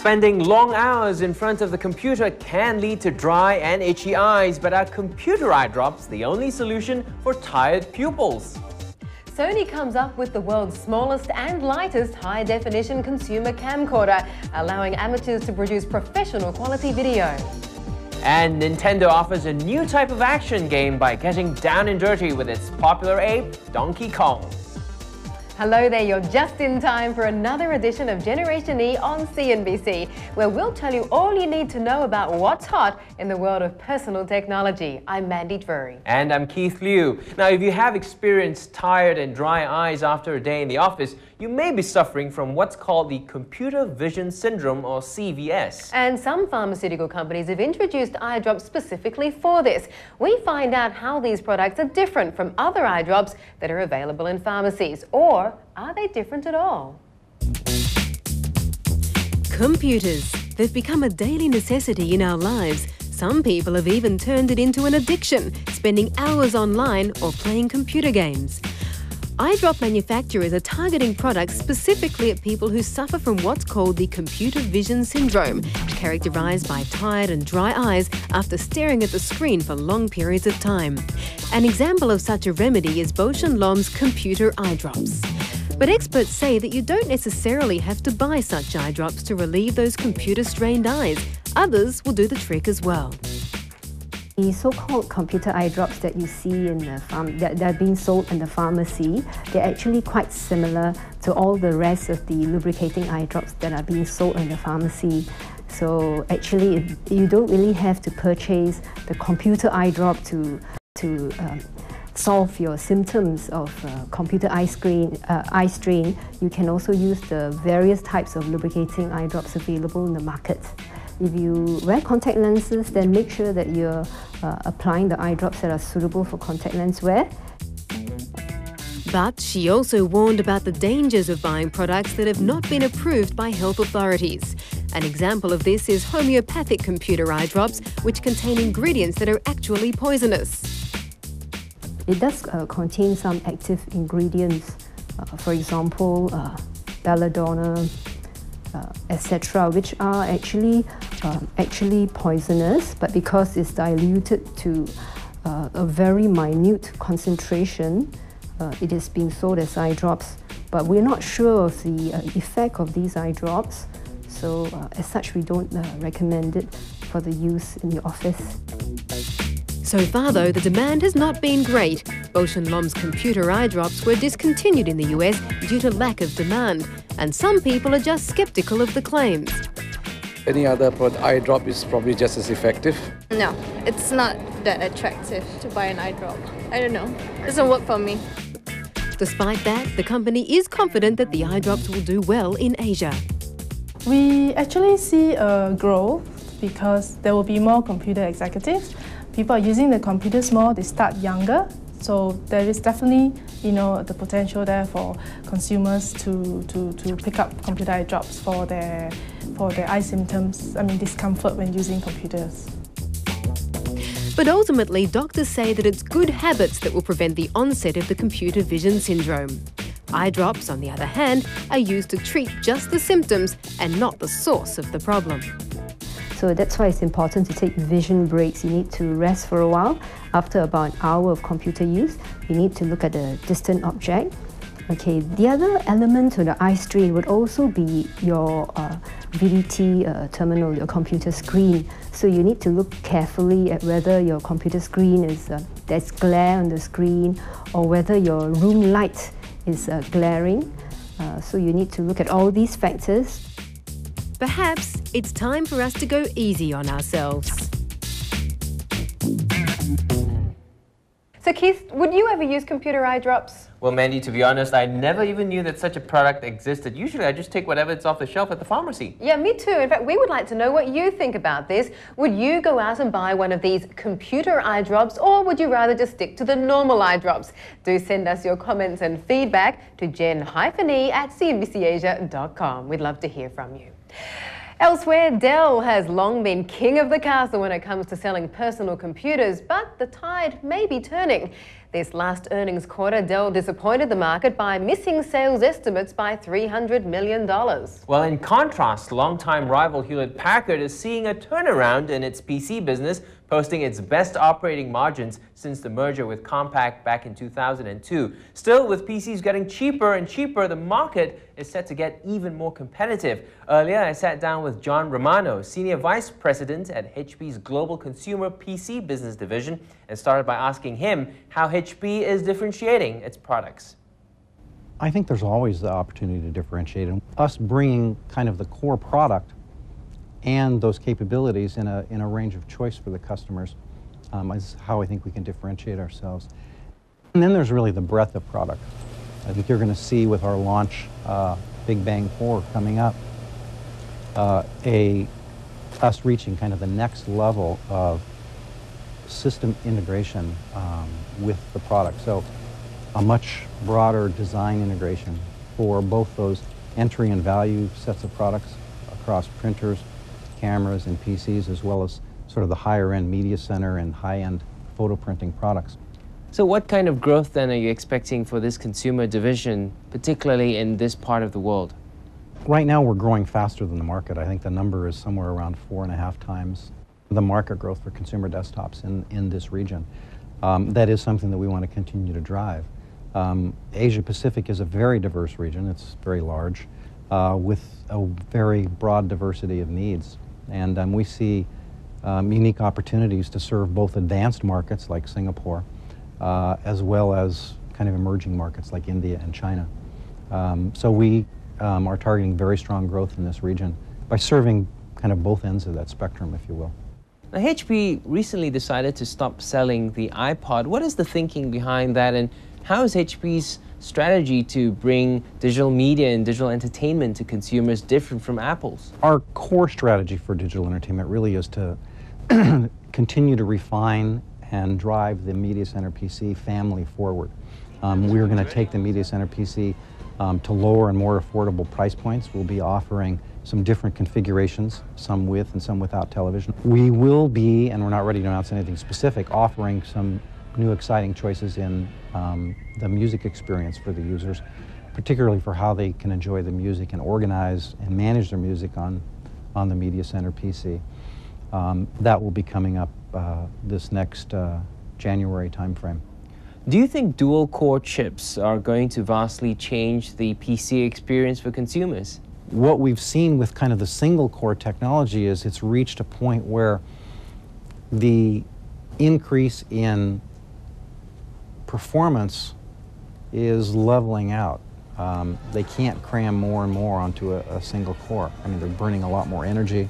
Spending long hours in front of the computer can lead to dry and itchy eyes, but are computer eye drops the only solution for tired pupils? Sony comes up with the world's smallest and lightest high-definition consumer camcorder, allowing amateurs to produce professional quality video. And Nintendo offers a new type of action game by getting down and dirty with its popular ape, Donkey Kong. Hello there, you're just in time for another edition of Generation E on CNBC, where we'll tell you all you need to know about what's hot in the world of personal technology. I'm Mandy Drury. And I'm Keith Liu. Now, if you have experienced tired and dry eyes after a day in the office, you may be suffering from what's called the computer vision syndrome or CVS. And some pharmaceutical companies have introduced eye drops specifically for this. We find out how these products are different from other eye drops that are available in pharmacies. Or are they different at all? Computers. They've become a daily necessity in our lives. Some people have even turned it into an addiction, spending hours online or playing computer games. Eye drop manufacturers are targeting products specifically at people who suffer from what's called the computer vision syndrome, characterized by tired and dry eyes after staring at the screen for long periods of time. An example of such a remedy is Bausch & computer eye drops. But experts say that you don't necessarily have to buy such eye drops to relieve those computer-strained eyes. Others will do the trick as well. The so-called computer eye drops that you see in the farm that, that are being sold in the pharmacy, they're actually quite similar to all the rest of the lubricating eye drops that are being sold in the pharmacy. So actually, you don't really have to purchase the computer eye drop to to um, solve your symptoms of uh, computer eye uh, eye strain. You can also use the various types of lubricating eye drops available in the market. If you wear contact lenses, then make sure that you're uh, applying the eye drops that are suitable for contact lens wear. But she also warned about the dangers of buying products that have not been approved by health authorities. An example of this is homeopathic computer eye drops, which contain ingredients that are actually poisonous. It does uh, contain some active ingredients, uh, for example, uh, belladonna, uh, etc., which are actually actually poisonous, but because it's diluted to uh, a very minute concentration, uh, it is being sold as eye drops. But we're not sure of the uh, effect of these eye drops, so uh, as such, we don't uh, recommend it for the use in the office. So far, though, the demand has not been great. Bausch & Lomb's computer eye drops were discontinued in the US due to lack of demand, and some people are just skeptical of the claims. Any other eye drop is probably just as effective. No, it's not that attractive to buy an eye drop. I don't know. It doesn't work for me. Despite that, the company is confident that the eye drops will do well in Asia. We actually see a growth because there will be more computer executives people are using the computers more, they start younger. So there is definitely, you know, the potential there for consumers to, to, to pick up computer eye drops for their, for their eye symptoms, I mean discomfort when using computers. But ultimately, doctors say that it's good habits that will prevent the onset of the computer vision syndrome. Eye drops, on the other hand, are used to treat just the symptoms and not the source of the problem. So that's why it's important to take vision breaks. You need to rest for a while. After about an hour of computer use, you need to look at a distant object. Okay, the other element to the eye strain would also be your uh, VDT uh, terminal, your computer screen. So you need to look carefully at whether your computer screen is, uh, there's glare on the screen or whether your room light is uh, glaring. Uh, so you need to look at all these factors Perhaps it's time for us to go easy on ourselves. So Keith, would you ever use computer eye drops? Well, Mandy, to be honest, I never even knew that such a product existed. Usually I just take whatever is off the shelf at the pharmacy. Yeah, me too. In fact, we would like to know what you think about this. Would you go out and buy one of these computer eye drops or would you rather just stick to the normal eye drops? Do send us your comments and feedback to gen-e at cnbcasia.com. We'd love to hear from you. Elsewhere, Dell has long been king of the castle when it comes to selling personal computers, but the tide may be turning. This last earnings quarter, Dell disappointed the market by missing sales estimates by $300 million. Well, in contrast, longtime rival Hewlett Packard is seeing a turnaround in its PC business posting its best operating margins since the merger with Compaq back in 2002. Still, with PCs getting cheaper and cheaper, the market is set to get even more competitive. Earlier, I sat down with John Romano, Senior Vice President at HP's Global Consumer PC Business Division, and started by asking him how HP is differentiating its products. I think there's always the opportunity to differentiate, and us bringing kind of the core product and those capabilities in a, in a range of choice for the customers um, is how I think we can differentiate ourselves. And then there's really the breadth of product. I think you're going to see with our launch, uh, Big Bang 4 coming up, uh, a us reaching kind of the next level of system integration um, with the product. So a much broader design integration for both those entry and value sets of products across printers, cameras and PCs, as well as sort of the higher end media center and high end photo printing products. So, what kind of growth then are you expecting for this consumer division, particularly in this part of the world? Right now, we're growing faster than the market. I think the number is somewhere around four and a half times the market growth for consumer desktops in, in this region. Um, that is something that we want to continue to drive. Um, Asia Pacific is a very diverse region, it's very large, uh, with a very broad diversity of needs. And um, we see um, unique opportunities to serve both advanced markets like Singapore, uh, as well as kind of emerging markets like India and China. Um, so we um, are targeting very strong growth in this region by serving kind of both ends of that spectrum, if you will. Now, HP recently decided to stop selling the iPod. What is the thinking behind that, and how is HP's strategy to bring digital media and digital entertainment to consumers different from Apple's? Our core strategy for digital entertainment really is to continue to refine and drive the Media Center PC family forward. Um, we're going to take the Media Center PC um, to lower and more affordable price points. We'll be offering some different configurations, some with and some without television. We will be, and we're not ready to announce anything specific, offering some new exciting choices in um, the music experience for the users, particularly for how they can enjoy the music and organize and manage their music on, on the Media Center PC. Um, that will be coming up uh, this next uh, January timeframe. Do you think dual core chips are going to vastly change the PC experience for consumers? What we've seen with kind of the single core technology is it's reached a point where the increase in performance is leveling out. Um, they can't cram more and more onto a, a, single core. I mean, they're burning a lot more energy.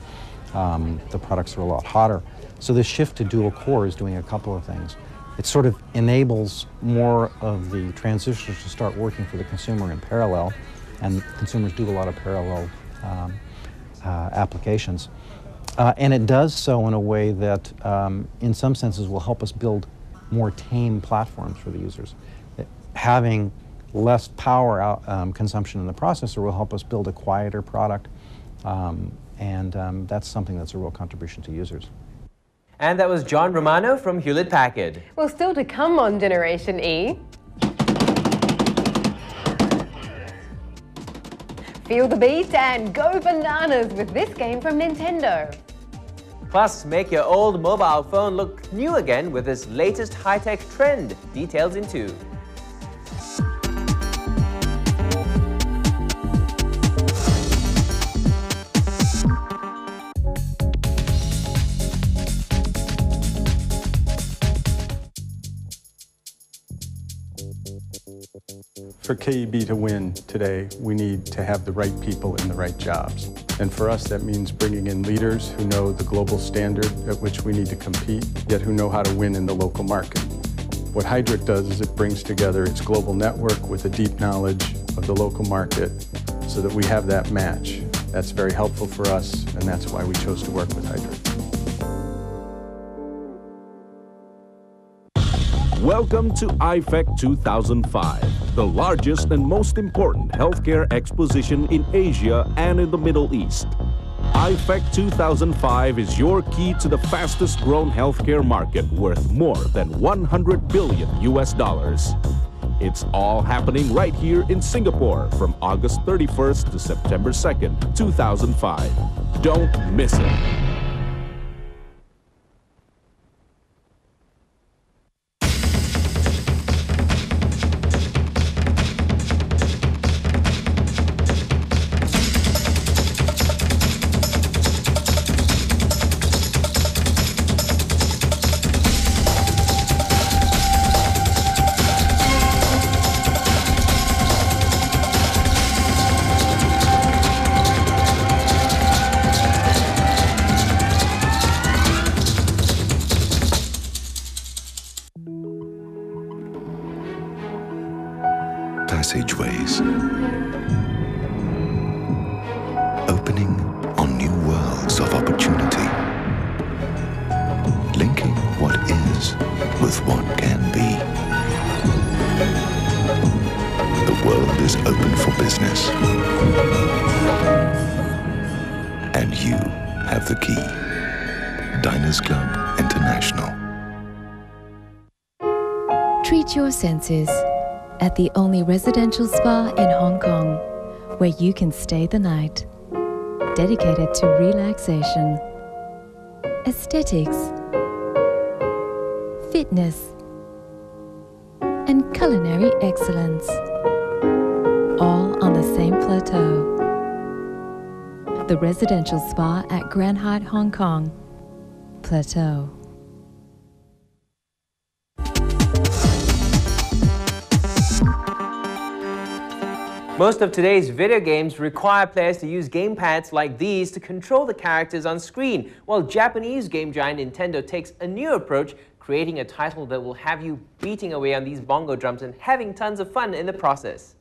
Um, the products are a lot hotter. So this shift to dual core is doing a couple of things. It sort of enables more of the transistors to start working for the consumer in parallel, and consumers do a lot of parallel um, uh, applications. Uh, and it does so in a way that, um, in some senses, will help us build more tame platforms for the users. Having less power out, um, consumption in the processor will help us build a quieter product, um, and um, that's something that's a real contribution to users. And that was John Romano from Hewlett Packard. Well, still to come on Generation E. Feel the beat and go bananas with this game from Nintendo. Plus, make your old mobile phone look new again with this latest high-tech trend. Details in two. For KEB to win today, we need to have the right people in the right jobs. And for us, that means bringing in leaders who know the global standard at which we need to compete, yet who know how to win in the local market. What Heidrick does is it brings together its global network with a deep knowledge of the local market so that we have that match. That's very helpful for us, and that's why we chose to work with Heidrick. Welcome to IFEC 2005, the largest and most important healthcare exposition in Asia and in the Middle East. IFEC 2005 is your key to the fastest growing healthcare market worth more than 100 billion US dollars. It's all happening right here in Singapore from August 31st to September 2nd, 2005. Don't miss it. Can be. The world is open for business, and you have the key. Diners Club International. Treat your senses at the only residential spa in Hong Kong where you can stay the night. Dedicated to relaxation, aesthetics, fitness, and culinary excellence. All on the same plateau. The residential spa at Grand Hyatt Hong Kong. Plateau. Most of today's video games require players to use gamepads like these to control the characters on screen, while Japanese game giant Nintendo takes a new approach, creating a title that will have you beating away on these bongo drums and having tons of fun in the process.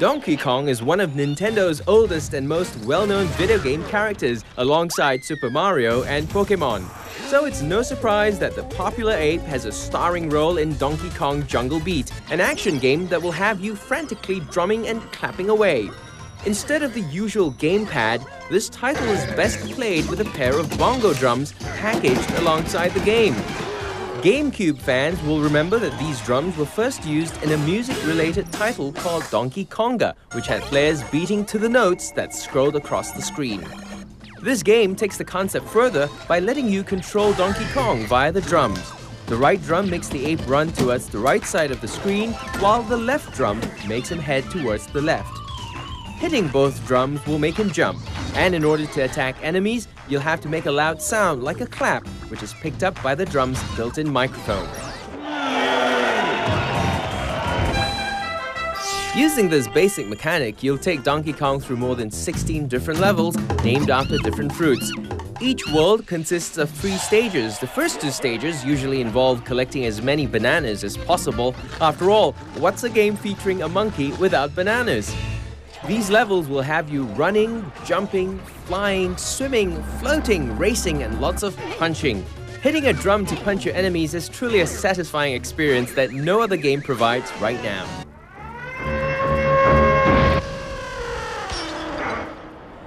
Donkey Kong is one of Nintendo's oldest and most well-known video game characters, alongside Super Mario and Pokemon. So it's no surprise that the popular ape has a starring role in Donkey Kong Jungle Beat, an action game that will have you frantically drumming and clapping away. Instead of the usual gamepad, this title is best played with a pair of bongo drums packaged alongside the game. GameCube fans will remember that these drums were first used in a music-related title called Donkey Konga, which had players beating to the notes that scrolled across the screen. This game takes the concept further by letting you control Donkey Kong via the drums. The right drum makes the ape run towards the right side of the screen, while the left drum makes him head towards the left. Hitting both drums will make him jump, and in order to attack enemies, you'll have to make a loud sound like a clap, which is picked up by the drum's built-in microphone. Using this basic mechanic, you'll take Donkey Kong through more than 16 different levels named after different fruits. Each world consists of three stages. The first two stages usually involve collecting as many bananas as possible. After all, what's a game featuring a monkey without bananas? These levels will have you running, jumping, flying, swimming, floating, racing, and lots of punching. Hitting a drum to punch your enemies is truly a satisfying experience that no other game provides right now.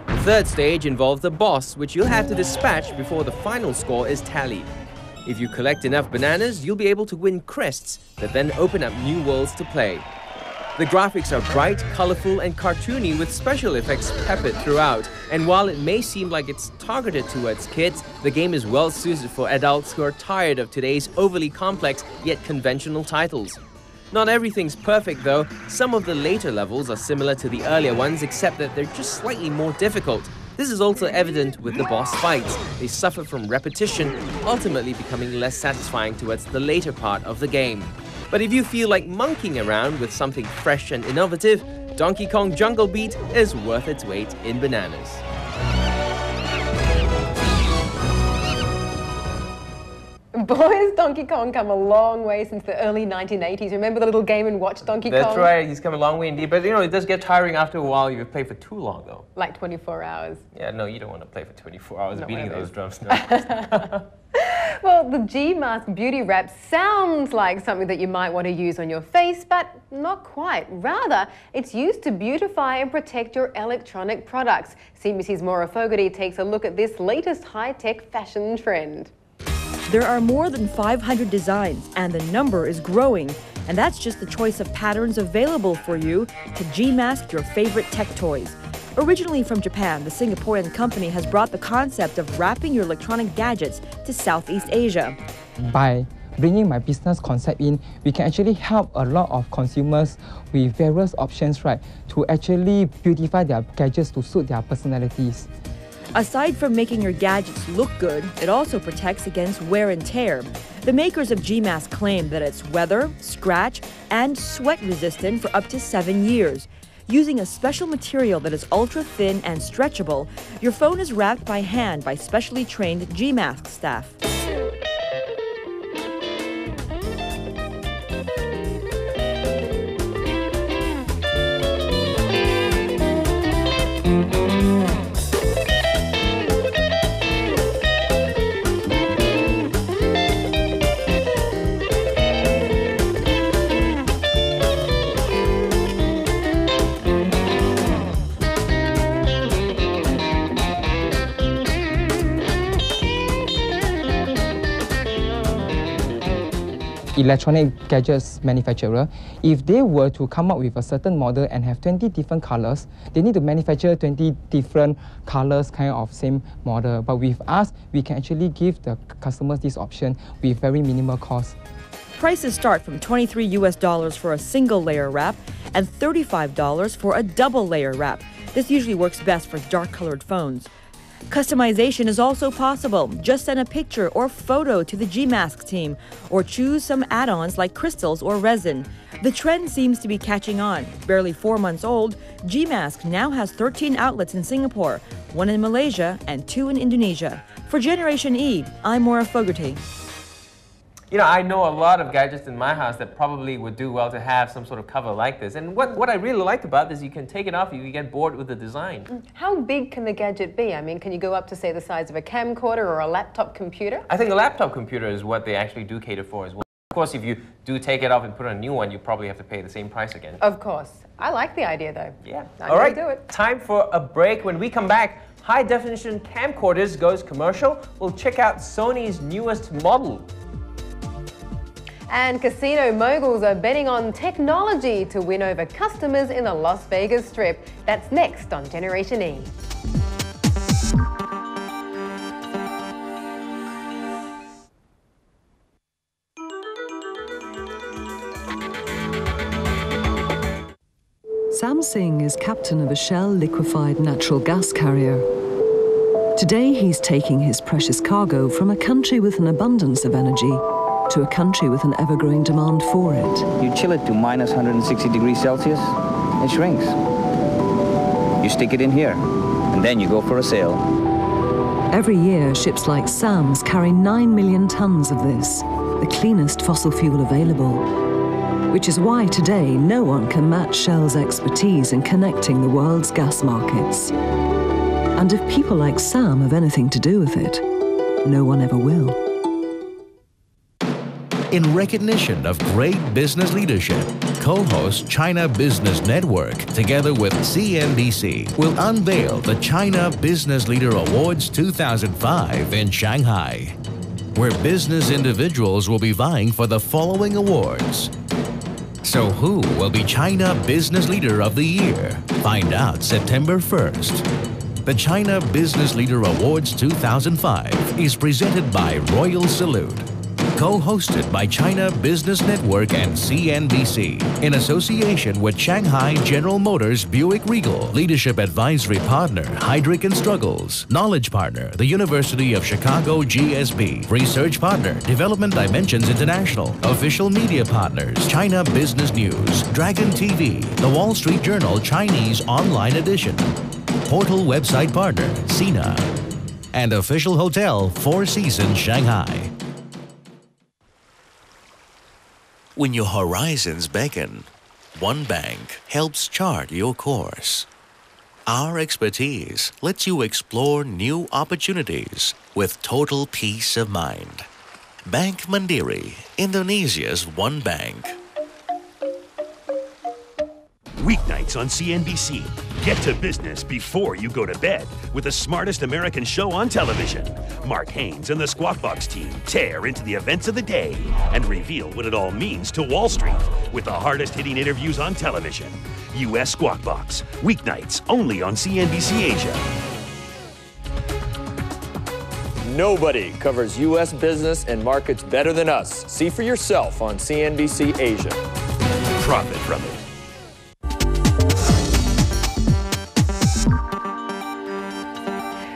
The third stage involves the boss, which you'll have to dispatch before the final score is tallied. If you collect enough bananas, you'll be able to win crests that then open up new worlds to play. The graphics are bright, colorful, and cartoony with special effects peppered throughout. And while it may seem like it's targeted towards kids, the game is well suited for adults who are tired of today's overly complex yet conventional titles. Not everything's perfect though. Some of the later levels are similar to the earlier ones except that they're just slightly more difficult. This is also evident with the boss fights. They suffer from repetition, ultimately becoming less satisfying towards the later part of the game. But if you feel like monkeying around with something fresh and innovative, Donkey Kong Jungle Beat is worth its weight in bananas. Boys, Donkey Kong come a long way since the early 1980s. Remember the little game and watch Donkey That's Kong? That's right. He's come a long way indeed. But you know, it does get tiring after a while. if You play for too long, though. Like 24 hours. Yeah, no, you don't want to play for 24 hours Not beating those drums. No. Well, the G Mask Beauty Wrap sounds like something that you might want to use on your face, but not quite. Rather, it's used to beautify and protect your electronic products. CNBC's Maura Fogarty takes a look at this latest high-tech fashion trend. There are more than 500 designs, and the number is growing. And that's just the choice of patterns available for you to G-mask your favorite tech toys. Originally from Japan, the Singaporean company has brought the concept of wrapping your electronic gadgets to Southeast Asia. By bringing my business concept in, we can actually help a lot of consumers with various options, right, to actually beautify their gadgets to suit their personalities. Aside from making your gadgets look good, it also protects against wear and tear. The makers of G-Mask claim that it's weather, scratch, and sweat resistant for up to seven years. Using a special material that is ultra thin and stretchable, your phone is wrapped by hand by specially trained G-Mask staff. Electronic gadgets manufacturer, if they were to come up with a certain model and have 20 different colors, they need to manufacture 20 different colors kind of same model. But with us, we can actually give the customers this option with very minimal cost. Prices start from 23 US dollars for a single layer wrap and $35 for a double layer wrap. This usually works best for dark colored phones. Customization is also possible. Just send a picture or photo to the G-Mask team or choose some add-ons like crystals or resin. The trend seems to be catching on. Barely four months old, G-Mask now has 13 outlets in Singapore, one in Malaysia and two in Indonesia. For Generation E, I'm Maura Fogarty. You know, I know a lot of gadgets in my house that probably would do well to have some sort of cover like this. And what, what I really like about this, you can take it off if you get bored with the design. Mm. How big can the gadget be? I mean, can you go up to, say, the size of a camcorder or a laptop computer? I think a laptop computer is what they actually do cater for as well. Of course, if you do take it off and put on a new one, you probably have to pay the same price again. Of course. I like the idea, though. Yeah. I'm All right. Do it. Time for a break. When we come back, high definition camcorders goes commercial. We'll check out Sony's newest model. And casino moguls are betting on technology to win over customers in the Las Vegas Strip. That's next on Generation E. Sam Singh is captain of a Shell liquefied natural gas carrier. Today he's taking his precious cargo from a country with an abundance of energy to a country with an ever-growing demand for it. You chill it to minus 160 degrees Celsius, it shrinks. You stick it in here, and then you go for a sail. Every year, ships like Sam's carry 9 million tons of this, the cleanest fossil fuel available. Which is why today no one can match Shell's expertise in connecting the world's gas markets. And if people like Sam have anything to do with it, no one ever will. In recognition of great business leadership, co-host China Business Network, together with CNBC, will unveil the China Business Leader Awards 2005 in Shanghai, where business individuals will be vying for the following awards. So who will be China Business Leader of the Year? Find out September 1st. The China Business Leader Awards 2005 is presented by Royal Salute co-hosted by China Business Network and CNBC in association with Shanghai General Motors Buick Regal, Leadership Advisory Partner Heidrick and Struggles, Knowledge Partner the University of Chicago GSB, Research Partner Development Dimensions International, Official Media Partners China Business News, Dragon TV, The Wall Street Journal Chinese Online Edition, Portal Website Partner Sina, and Official Hotel Four Seasons Shanghai. When your horizons beckon, one bank helps chart your course. Our expertise lets you explore new opportunities with total peace of mind. Bank Mandiri, Indonesia's one bank. Weeknights on CNBC. Get to business before you go to bed with the smartest American show on television. Mark Haines and the Squawk Box team tear into the events of the day and reveal what it all means to Wall Street with the hardest hitting interviews on television. US Squawk Box. Weeknights only on CNBC Asia. Nobody covers U.S. business and markets better than us. See for yourself on CNBC Asia. Profit from it.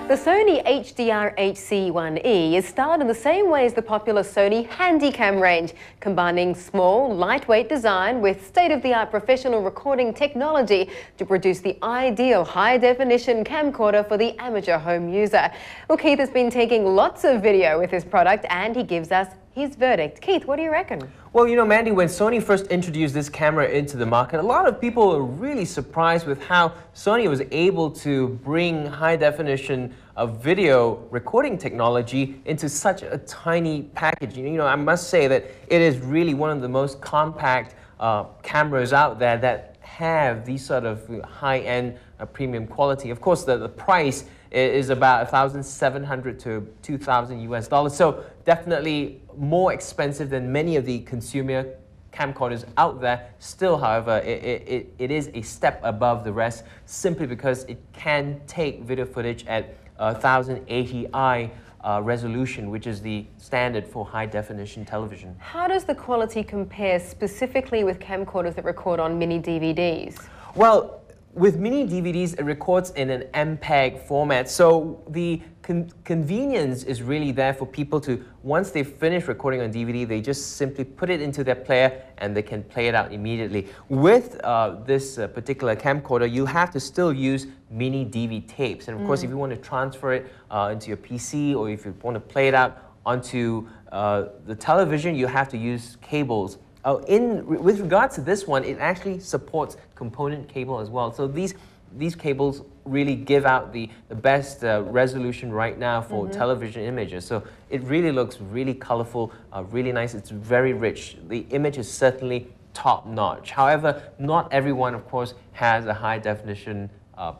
The Sony HDR HC1E is styled in the same way as the popular Sony Handycam range, combining small, lightweight design with state-of-the-art professional recording technology to produce the ideal high-definition camcorder for the amateur home user. Well, Keith has been taking lots of video with his product and he gives us his verdict. Keith, what do you reckon? Well, you know, Mandy, when Sony first introduced this camera into the market, a lot of people were really surprised with how Sony was able to bring high definition of video recording technology into such a tiny package. You know, I must say that it is really one of the most compact uh, cameras out there that have these sort of high-end uh, premium quality. Of course, the, the price is about 1,700 to 2,000 US dollars. So definitely more expensive than many of the consumer camcorders out there. Still, however, it, it, it is a step above the rest simply because it can take video footage at uh, 1080i uh, resolution, which is the standard for high definition television. How does the quality compare specifically with camcorders that record on mini DVDs? Well, with mini DVDs, it records in an MPEG format. So the con convenience is really there for people to, once they finish recording on DVD, they just simply put it into their player and they can play it out immediately. With uh, this uh, particular camcorder, you have to still use mini DV tapes. And of mm. course, if you want to transfer it uh, into your PC or if you want to play it out onto uh, the television, you have to use cables. Oh, in with regards to this one, it actually supports component cable as well. So these these cables really give out the, the best uh, resolution right now for mm -hmm. television images. So it really looks really colorful, uh, really nice. It's very rich. The image is certainly top notch. However, not everyone, of course, has a high definition uh,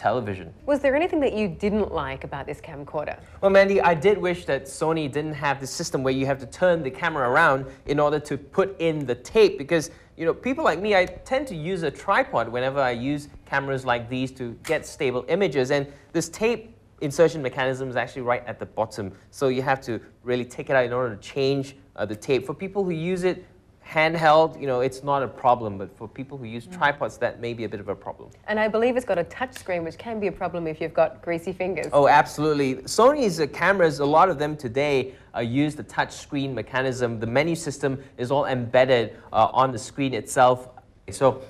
television. Was there anything that you didn't like about this camcorder? Well, Mandy, I did wish that Sony didn't have the system where you have to turn the camera around in order to put in the tape because, you know, people like me, I tend to use a tripod whenever I use cameras like these to get stable images. And this tape insertion mechanism is actually right at the bottom. So you have to really take it out in order to change uh, the tape. For people who use it handheld, you know, it's not a problem, but for people who use mm. tripods, that may be a bit of a problem. And I believe it's got a touch screen, which can be a problem if you've got greasy fingers. Oh, absolutely. Sony's uh, cameras, a lot of them today uh, use the touch screen mechanism. The menu system is all embedded uh, on the screen itself. So,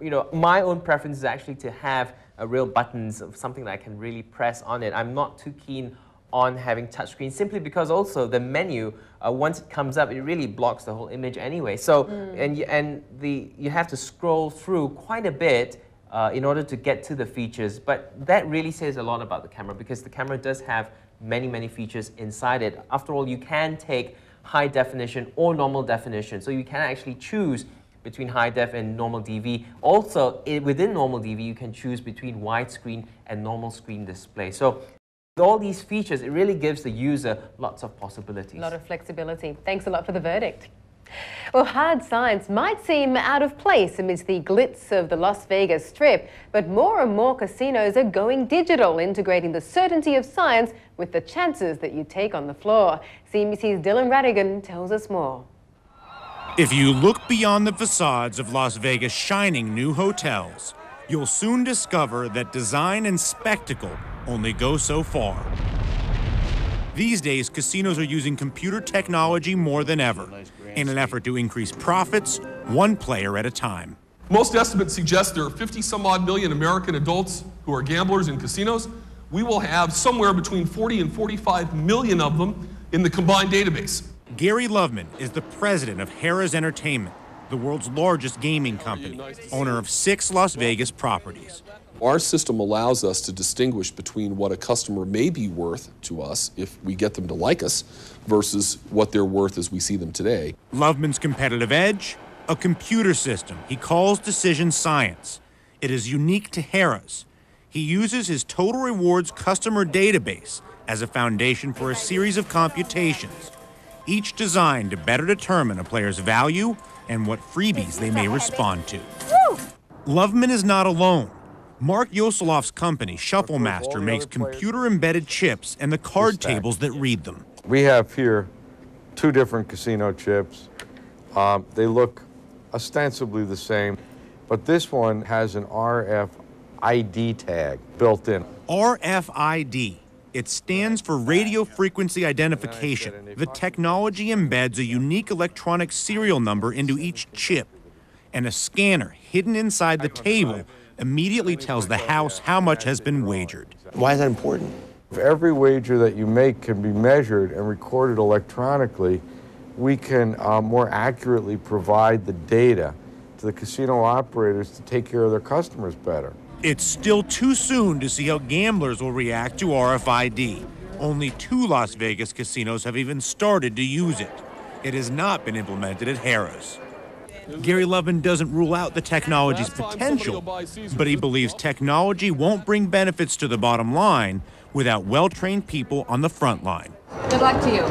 you know, my own preference is actually to have uh, real buttons of something that I can really press on it. I'm not too keen on having touchscreen simply because also the menu uh, once it comes up it really blocks the whole image anyway so mm. and you, and the you have to scroll through quite a bit uh, in order to get to the features but that really says a lot about the camera because the camera does have many many features inside it after all you can take high definition or normal definition so you can actually choose between high def and normal DV. Also, it, within normal DV, you can choose between widescreen and normal screen display. So all these features, it really gives the user lots of possibilities. A lot of flexibility. Thanks a lot for the verdict. Well, hard science might seem out of place amidst the glitz of the Las Vegas Strip, but more and more casinos are going digital, integrating the certainty of science with the chances that you take on the floor. CNBC's Dylan Ratigan tells us more. If you look beyond the facades of Las Vegas' shining new hotels, you'll soon discover that design and spectacle only go so far. These days, casinos are using computer technology more than ever in an effort to increase profits one player at a time. Most estimates suggest there are 50 some odd million American adults who are gamblers in casinos. We will have somewhere between 40 and 45 million of them in the combined database. Gary Loveman is the president of Harrah's Entertainment, the world's largest gaming company, owner of six Las Vegas properties. Our system allows us to distinguish between what a customer may be worth to us if we get them to like us versus what they're worth as we see them today. Loveman's competitive edge? A computer system he calls Decision Science. It is unique to Harrah's. He uses his Total Rewards customer database as a foundation for a series of computations, each designed to better determine a player's value and what freebies they may respond to. Loveman is not alone. Mark Yoseloff's company, Shufflemaster, makes computer embedded chips and the card tables that read them. We have here two different casino chips. Um, they look ostensibly the same, but this one has an RFID tag built in. RFID. It stands for radio frequency identification. The technology embeds a unique electronic serial number into each chip, and a scanner hidden inside the table immediately tells the house how much has been wagered. Why is that important? If every wager that you make can be measured and recorded electronically, we can uh, more accurately provide the data to the casino operators to take care of their customers better. It's still too soon to see how gamblers will react to RFID. Only two Las Vegas casinos have even started to use it. It has not been implemented at Harrah's. Gary Loveman doesn't rule out the technology's potential, but he believes technology won't bring benefits to the bottom line without well trained people on the front line. Good luck to you.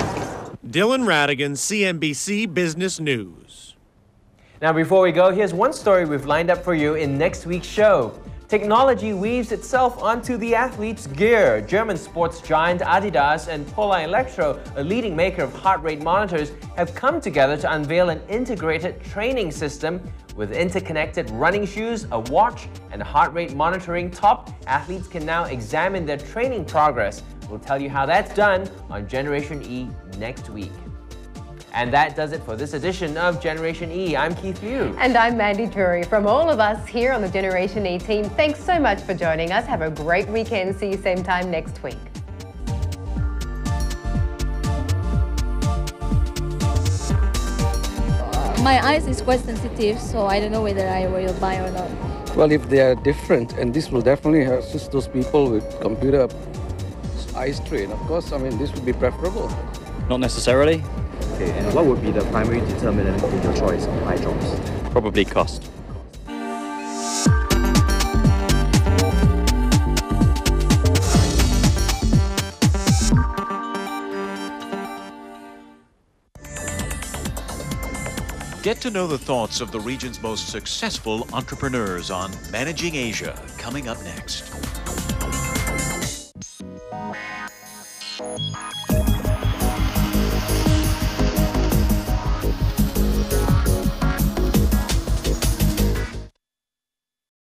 Dylan Ratigan, CNBC Business News. Now, before we go, here's one story we've lined up for you in next week's show. Technology weaves itself onto the athlete's gear. German sports giant Adidas and Polar Electro, a leading maker of heart rate monitors, have come together to unveil an integrated training system with interconnected running shoes, a watch, and heart rate monitoring top. Athletes can now examine their training progress. We'll tell you how that's done on Generation E next week. And that does it for this edition of Generation E. I'm Keith Liu. And I'm Mandy Drury. From all of us here on the Generation E team, thanks so much for joining us. Have a great weekend. See you same time next week. My eyes is quite sensitive, so I don't know whether I will buy or not. Well, if they are different, and this will definitely assist those people with computer eye strain, of course, I mean, this would be preferable. Not necessarily. Okay, and what would be the primary determinant in your choice of eye drops? Probably cost. Get to know the thoughts of the region's most successful entrepreneurs on Managing Asia, coming up next.